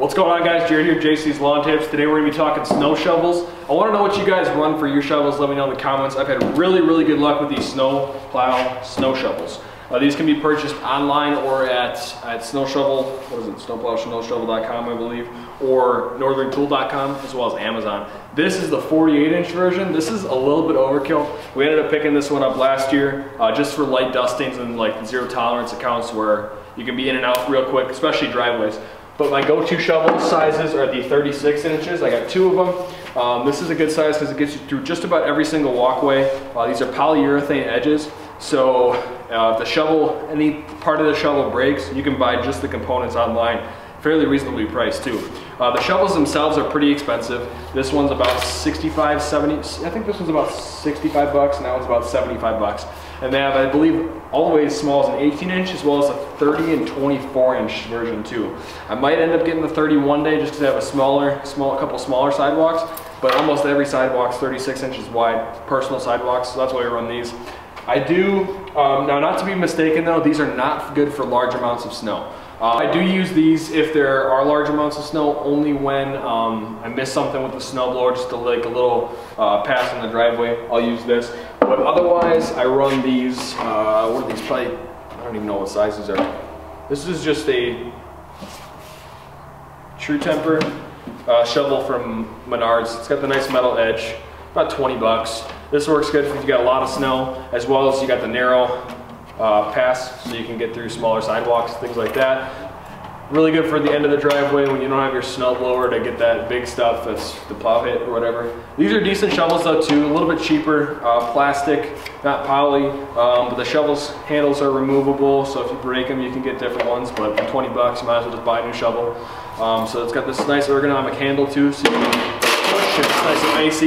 What's going on guys, Jared here, JC's Lawn Tips. Today we're gonna be talking snow shovels. I wanna know what you guys run for your shovels, let me know in the comments. I've had really, really good luck with these snow plow snow shovels. Uh, these can be purchased online or at, at Snow Shovel, what is it, snowplowsnowshovel.com I believe, or northerntool.com as well as Amazon. This is the 48 inch version. This is a little bit overkill. We ended up picking this one up last year uh, just for light dustings and like zero tolerance accounts where you can be in and out real quick, especially driveways. But my go-to shovel sizes are the 36 inches. I got two of them. Um, this is a good size because it gets you through just about every single walkway. Uh, these are polyurethane edges. So uh, if the shovel, any part of the shovel breaks, you can buy just the components online fairly reasonably priced too. Uh, the shovels themselves are pretty expensive. This one's about 65, 70, I think this one's about 65 bucks and that one's about 75 bucks. And they have, I believe, all the way as small as an 18 inch as well as a 30 and 24 inch version too. I might end up getting the 31 day just because I have a smaller, small, couple smaller sidewalks, but almost every sidewalk's 36 inches wide, personal sidewalks, so that's why we run these. I do, um, now not to be mistaken though, these are not good for large amounts of snow. Uh, I do use these if there are large amounts of snow, only when um, I miss something with the snowblower, just to like a little uh, pass in the driveway, I'll use this. But otherwise, I run these, uh, what are these, probably, I don't even know what sizes are. This is just a True Temper uh, shovel from Menards. It's got the nice metal edge, about 20 bucks. This works good if you've got a lot of snow, as well as you got the narrow uh, pass so you can get through smaller sidewalks, things like that. Really good for the end of the driveway when you don't have your snow blower to get that big stuff that's the plow hit or whatever. These are decent shovels though too, a little bit cheaper, uh, plastic, not poly, um, but the shovels handles are removable, so if you break them you can get different ones, but for 20 bucks you might as well just buy a new shovel. Um, so it's got this nice ergonomic handle too, so it's nice and icy.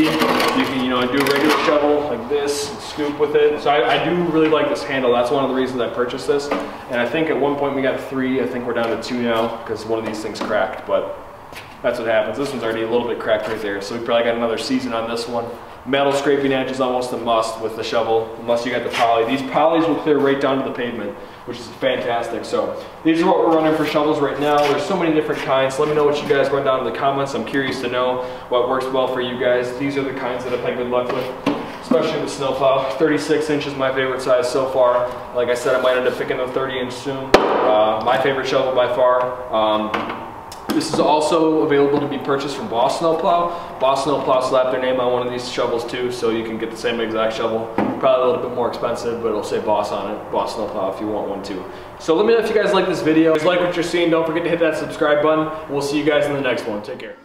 You can, you know, do a regular shovel like this, and scoop with it. So I, I, do really like this handle. That's one of the reasons I purchased this. And I think at one point we got three. I think we're down to two now because one of these things cracked, but that's what happens. This one's already a little bit cracked right there. So we probably got another season on this one. Metal scraping edge is almost a must with the shovel, unless you got the poly. These polys will clear right down to the pavement, which is fantastic. So these are what we're running for shovels right now. There's so many different kinds. Let me know what you guys run down in the comments. I'm curious to know what works well for you guys. These are the kinds that I've had good luck with especially the snowplow. 36 inch is my favorite size so far. Like I said, I might end up picking a 30 inch soon. Uh, my favorite shovel by far. Um, this is also available to be purchased from Boss Snowplow. Boss Snowplow slapped their name on one of these shovels too, so you can get the same exact shovel. Probably a little bit more expensive, but it'll say Boss on it. Boss Snowplow if you want one too. So let me know if you guys like this video. If you like what you're seeing, don't forget to hit that subscribe button. We'll see you guys in the next one. Take care.